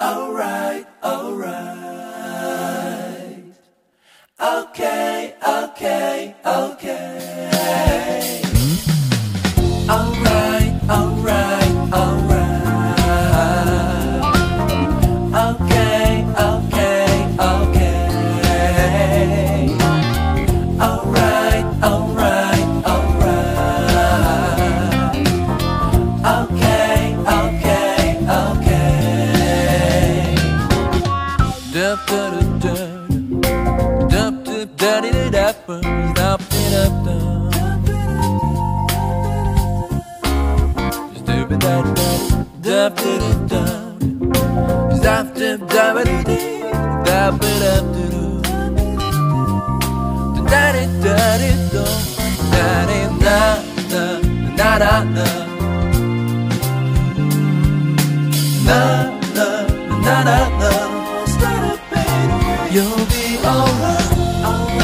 right, all right, all right. Okay, okay. da di da da da da da da da da da da da da da da da Na na na na na You'll be alright Oh.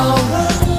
all.